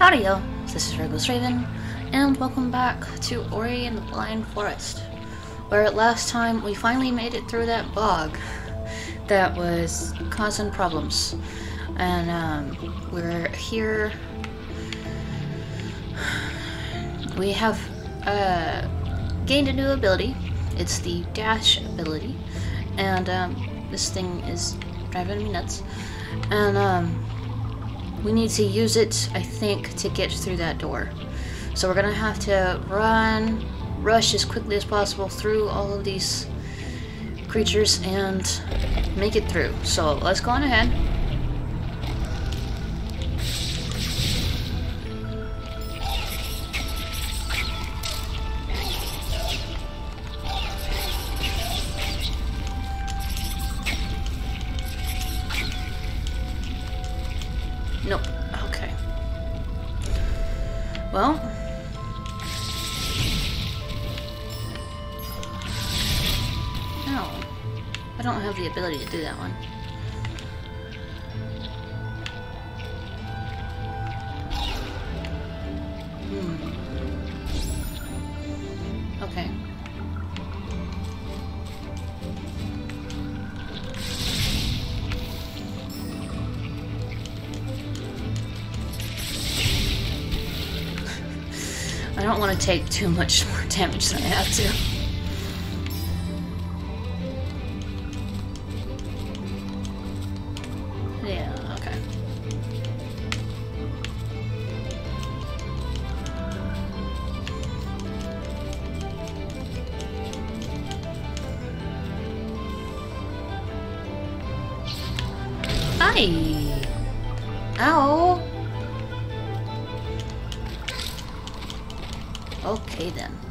Howdy yo, this is Reglas Raven, and welcome back to Ori and the Blind Forest, where last time we finally made it through that bog that was causing problems. And um, we're here. We have uh, gained a new ability. It's the dash ability, and um, this thing is driving me nuts. And um, we need to use it, I think, to get through that door. So we're gonna have to run, rush as quickly as possible through all of these creatures and make it through. So let's go on ahead. Well. No. I don't have the ability to do that one. Take too much more damage than I have to. Okay then.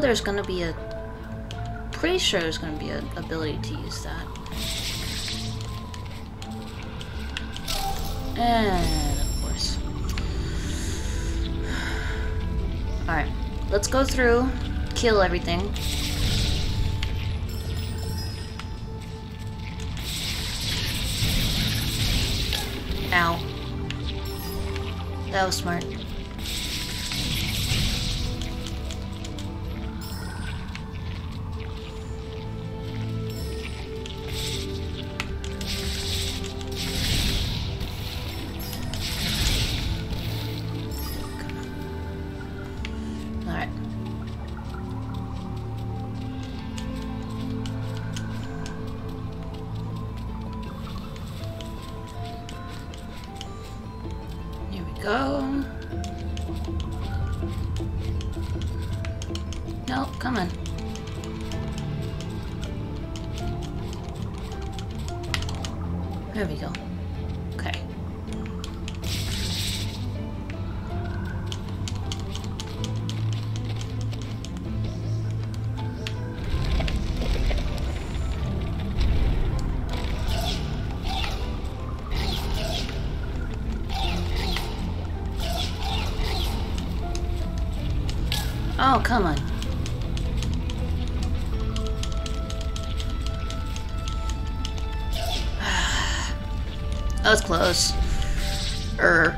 There's gonna be a... Pretty sure there's gonna be an ability to use that. And, of course. Alright. Let's go through, kill everything. Ow. That was smart. Come on. That was close. Er.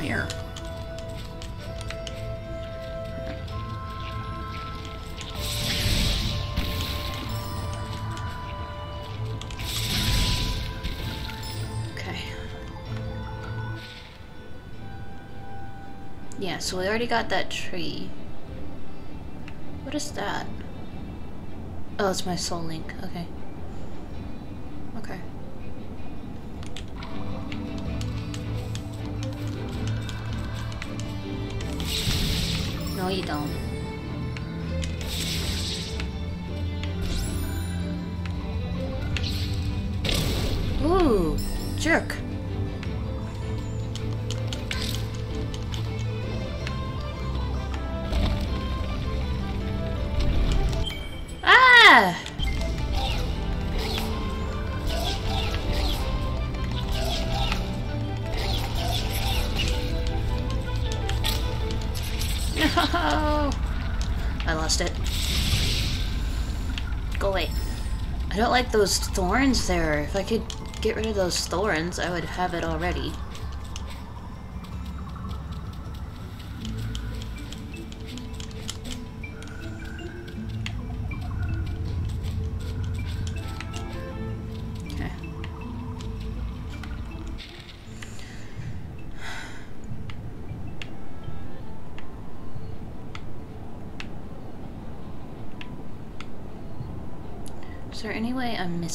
Here. So we already got that tree. What is that? Oh, it's my soul link. Okay. Okay. No, you don't. No! I lost it. Go away. I don't like those thorns there. If I could get rid of those thorns, I would have it already.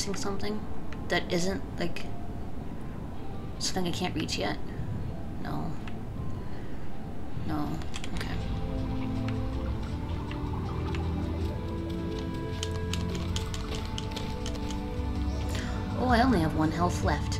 Missing something that isn't like something I can't reach yet? No. No. Okay. Oh, I only have one health left.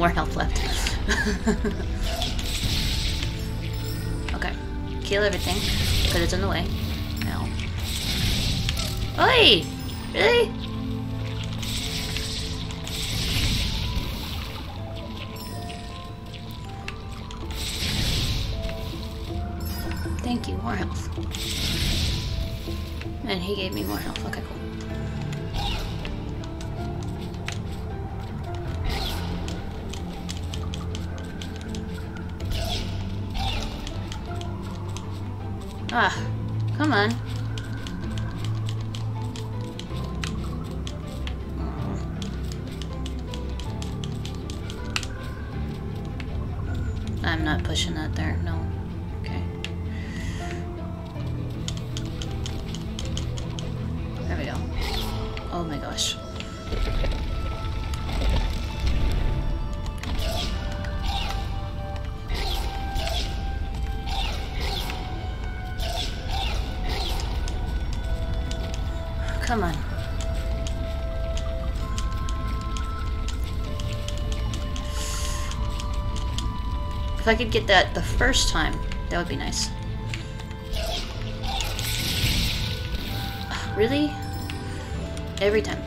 More health left. okay. Kill everything, because it's in the way. Ow. Oi! Really? Come on. I'm not pushing that there, no. I could get that the first time, that would be nice. Really? Every time.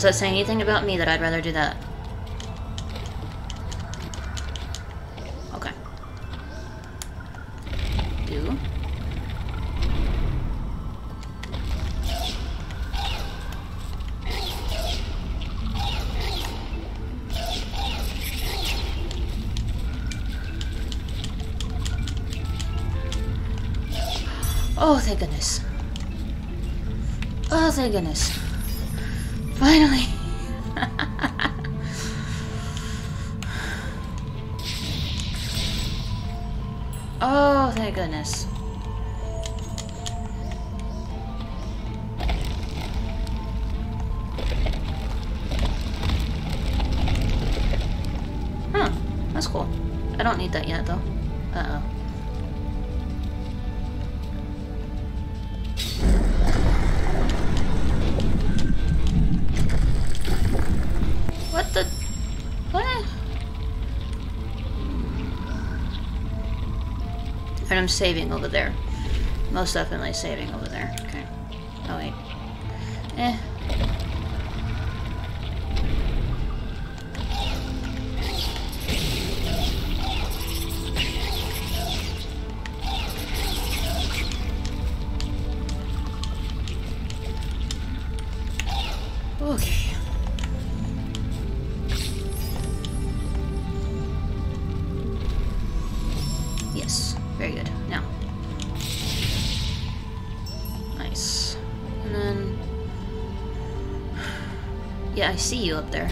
Does that say anything about me that I'd rather do that? Okay. Do. Oh, thank goodness. Oh, thank goodness. Oh, thank goodness. Huh, that's cool. I don't need that yet, though. Uh-oh. I'm saving over there. Most definitely saving over there. Okay. Oh, wait. Eh. Okay. Yes. Very good. Now. Nice. And then... Yeah, I see you up there.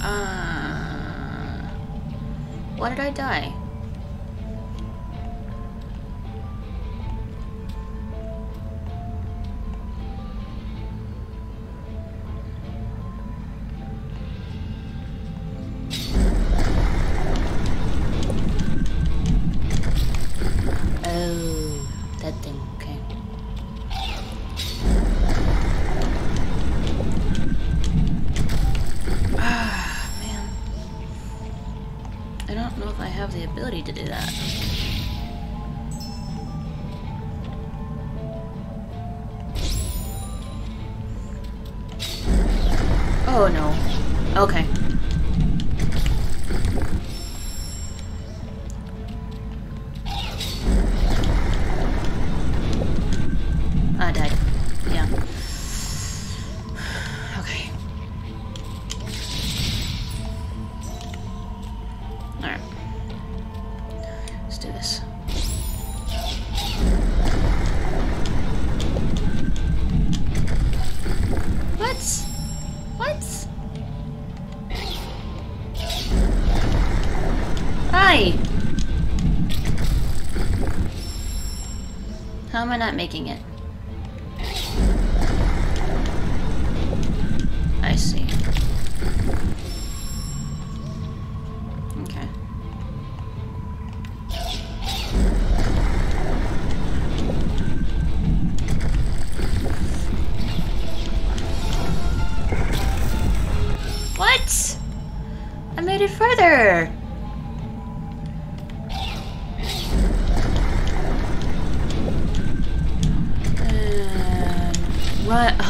Uh... Why did I die?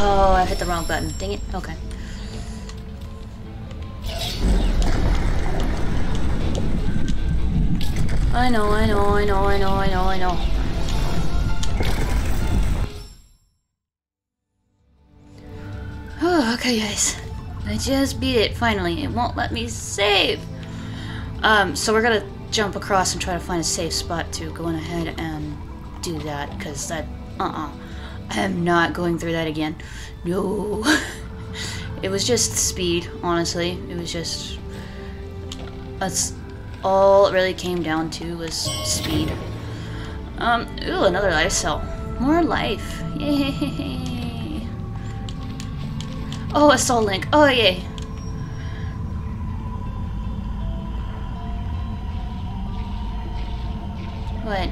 Oh, I hit the wrong button. Dang it. Okay. I know, I know, I know, I know, I know, I know. Oh, okay, guys. I just beat it, finally. It won't let me save. Um, so we're gonna jump across and try to find a safe spot to go on ahead and do that, because that, uh-uh. I am not going through that again. No. it was just speed, honestly. It was just... That's all it really came down to was speed. Um, ooh, another life cell. More life. Yay. Oh, a soul link. Oh, yay. What?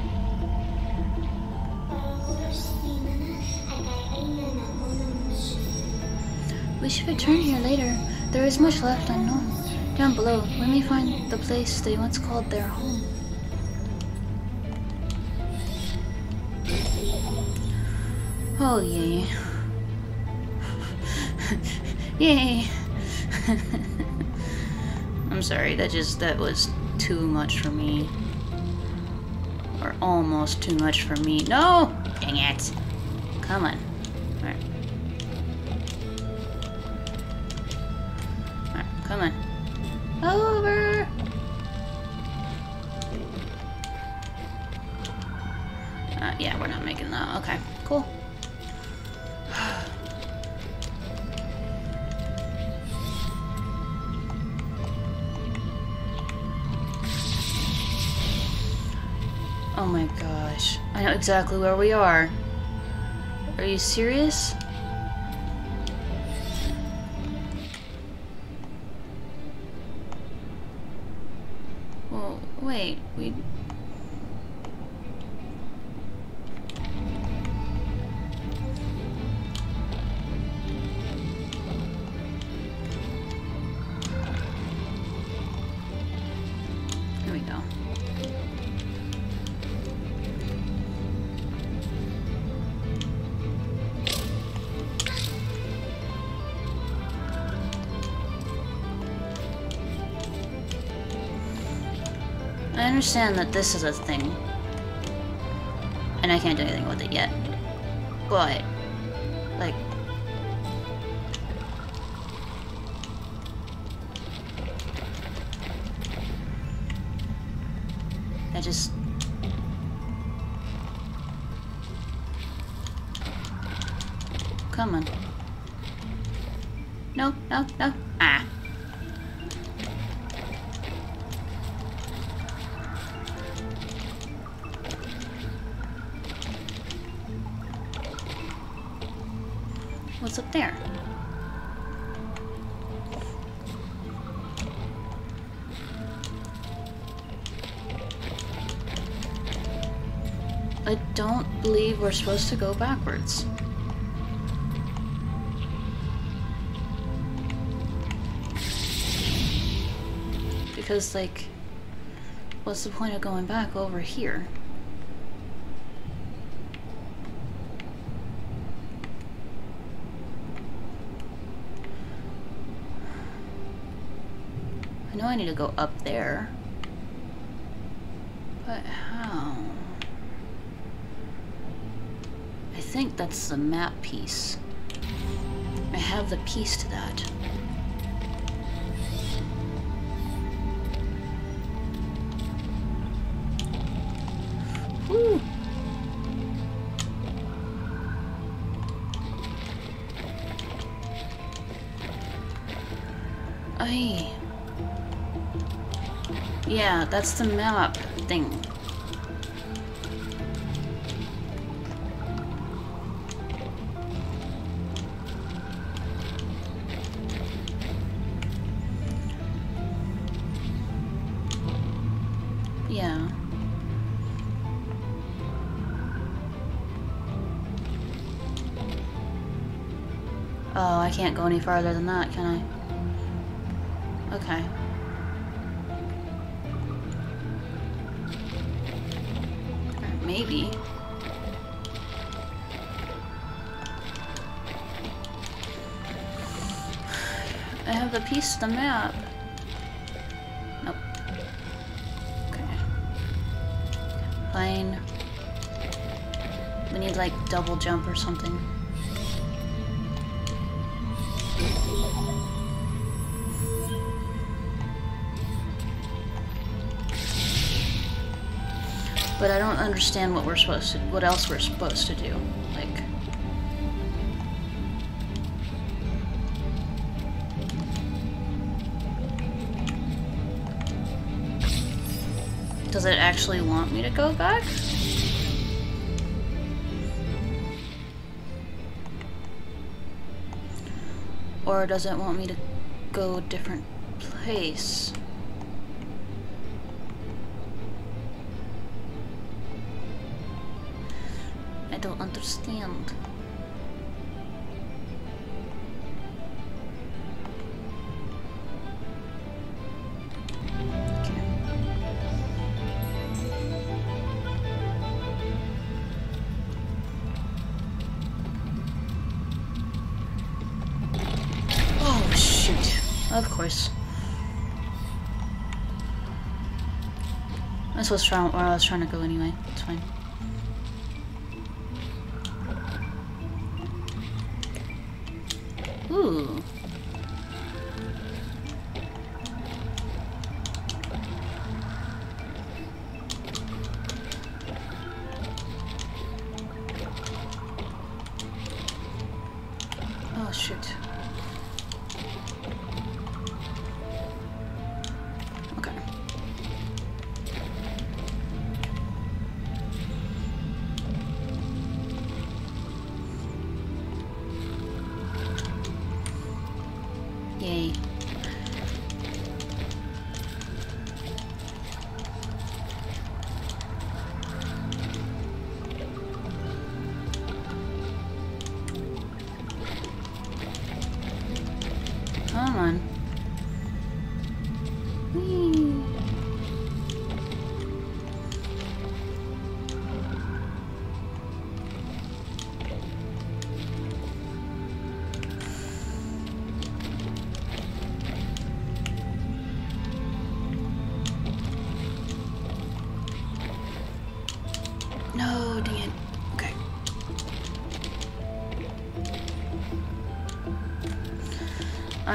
We should return here later. There is much left unknown. Down below, we may find the place they once called their home. Oh, yay. yay! I'm sorry, that just, that was too much for me. Or almost too much for me. No! Dang it! Come on. Exactly where we are. Are you serious? Well, wait, we... understand that this is a thing. And I can't do anything with it yet. But, like... I just... Come on. No, no, no. Ah. Up there? I don't believe we're supposed to go backwards. Because, like, what's the point of going back over here? I need to go up there. But how? I think that's the map piece. I have the piece to that. Woo! Aye. Yeah, that's the map thing. Yeah. Oh, I can't go any farther than that, can I? Okay. Maybe. I have the piece of the map. Nope. Okay. Fine. We need like double jump or something. But I don't understand what we're supposed to, what else we're supposed to do. Like, does it actually want me to go back? Or does it want me to go a different place? Of course. What's trying where I was trying to go anyway. It's fine.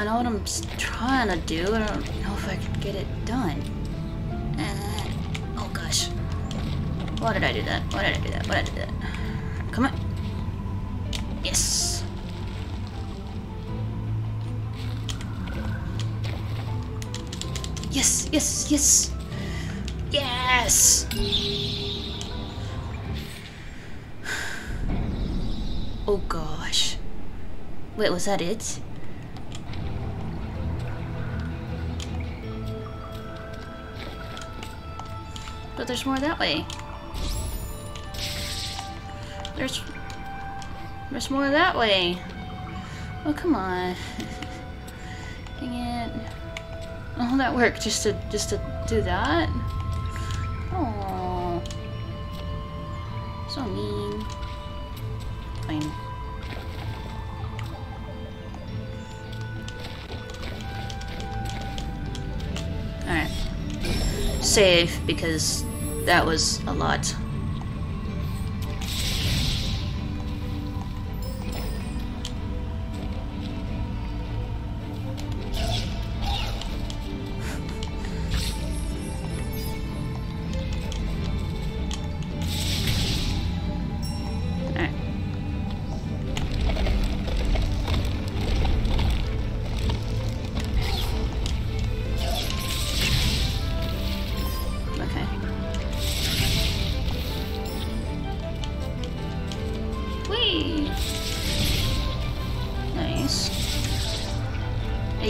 know what I'm trying to do. I don't know if I can get it done. Uh, oh gosh. Why did I do that? Why did I do that? Why did I do that? Come on. Yes. Yes, yes, yes. Yes! Oh gosh. Wait, was that it? But there's more that way. There's... There's more that way. Oh, come on. Dang it. Oh, that worked just to, just to do that? Save, because that was a lot.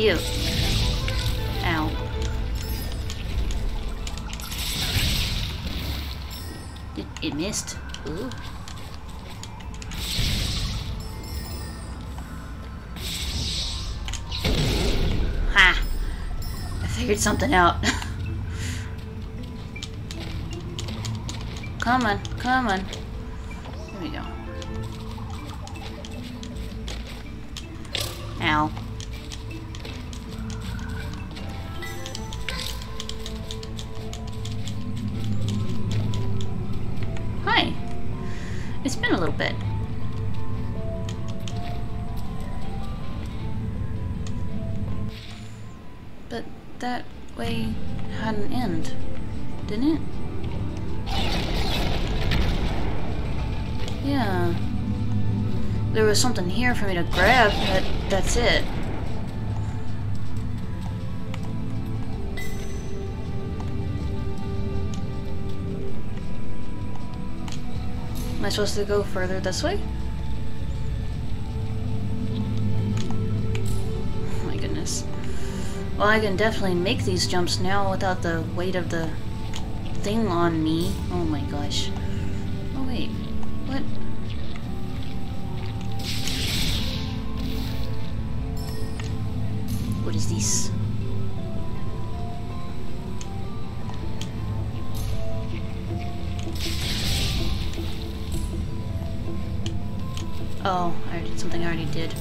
You. Ow. It, it missed. Ooh. Ha! I figured something out. come on, come on. But that way had an end, didn't it? Yeah. There was something here for me to grab, but that's it. Am I supposed to go further this way? Well, I can definitely make these jumps now without the weight of the thing on me. Oh my gosh. Oh wait, what? What is this? Oh, I already, something I already did.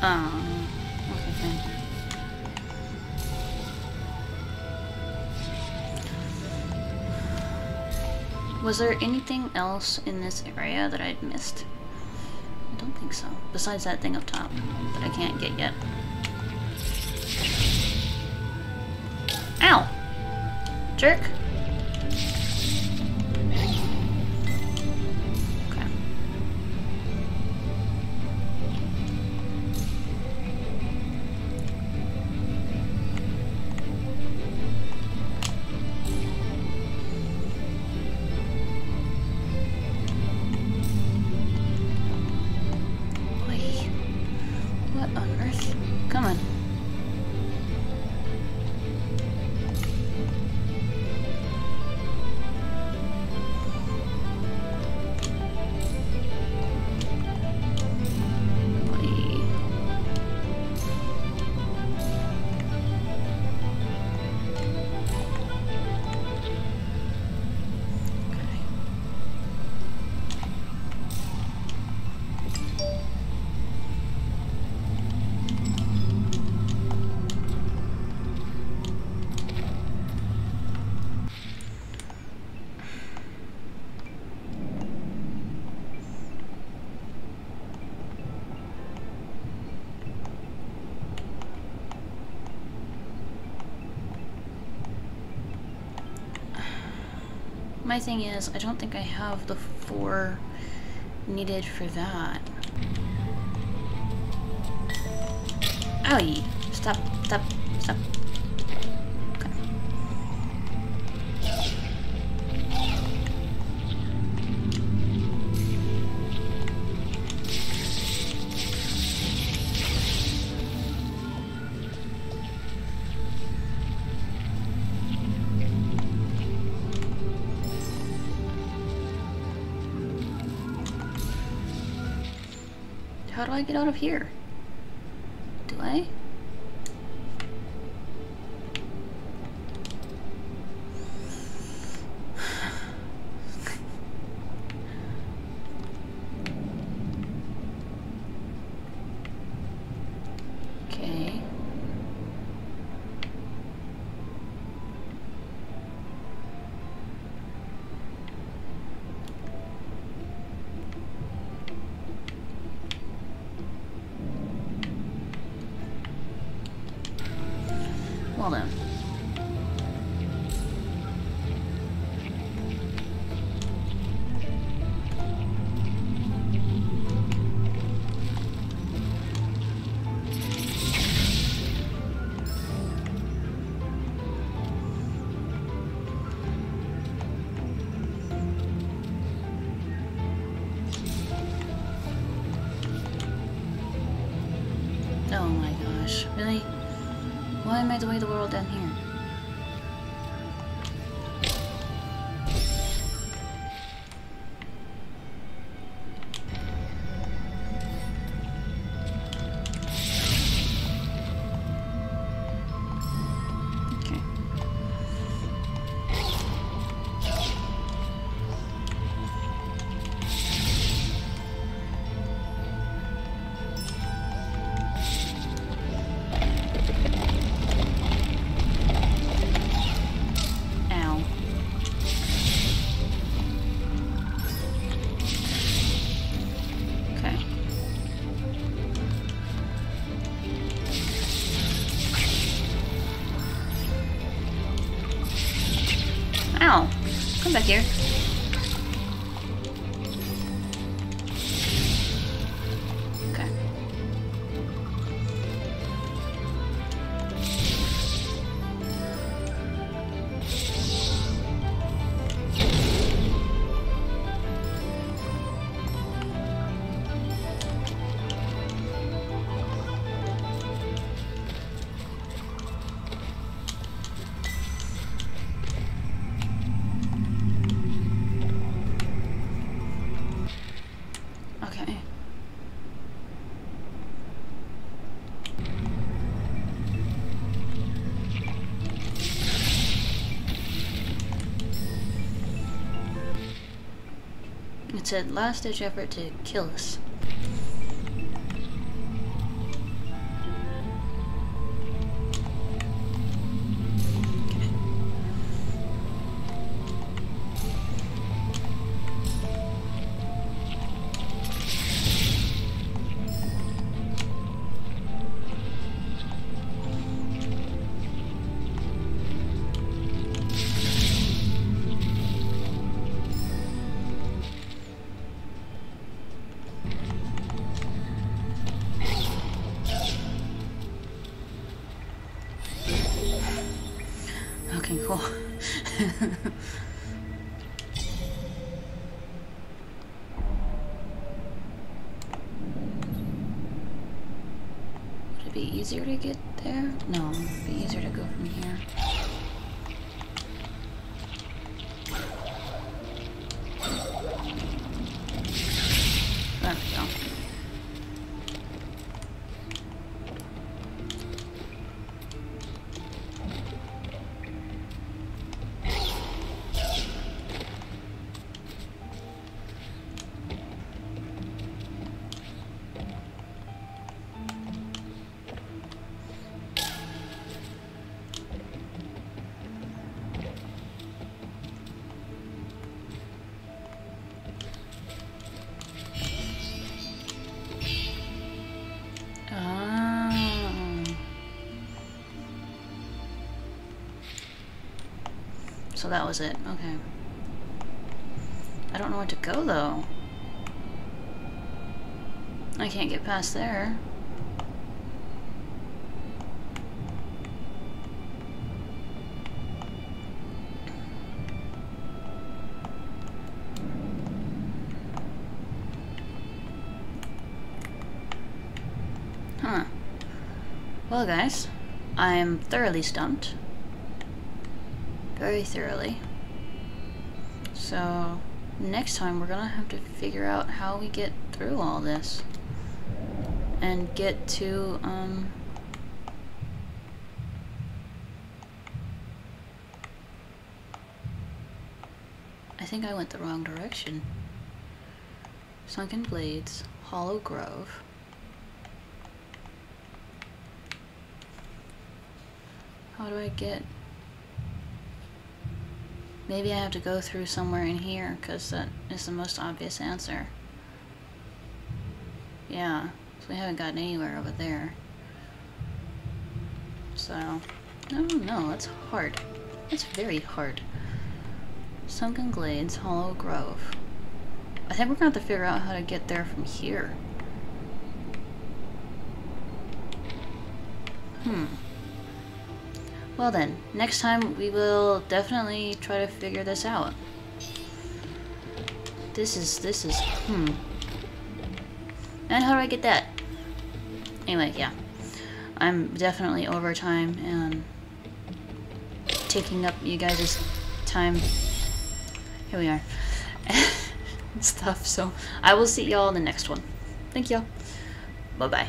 Ah, fine. Was there anything else in this area that I'd missed? I don't think so. Besides that thing up top that I can't get yet. Ow! Jerk! My thing is, I don't think I have the four needed for that. Owie! Stop, stop, stop. Do I get out of here? Well then. Back here. Okay. It said last ditch effort to kill us. Would it be easier to get there? No, it'd be easier to go from here. That was it. Okay. I don't know where to go, though. I can't get past there. Huh. Well, guys, I'm thoroughly stumped. Very thoroughly. So, next time we're gonna have to figure out how we get through all this. And get to, um... I think I went the wrong direction. Sunken Glades, Hollow Grove. How do I get... Maybe I have to go through somewhere in here, because that is the most obvious answer. Yeah, so we haven't gotten anywhere over there. So, no, no, that's hard. It's very hard. Sunken Glades, Hollow Grove. I think we're gonna have to figure out how to get there from here. Hmm. Well then, next time we will definitely try to figure this out. This is, this is, hmm. And how do I get that? Anyway, yeah. I'm definitely over time and taking up you guys' time. Here we are. stuff, so I will see y'all in the next one. Thank y'all. Bye-bye.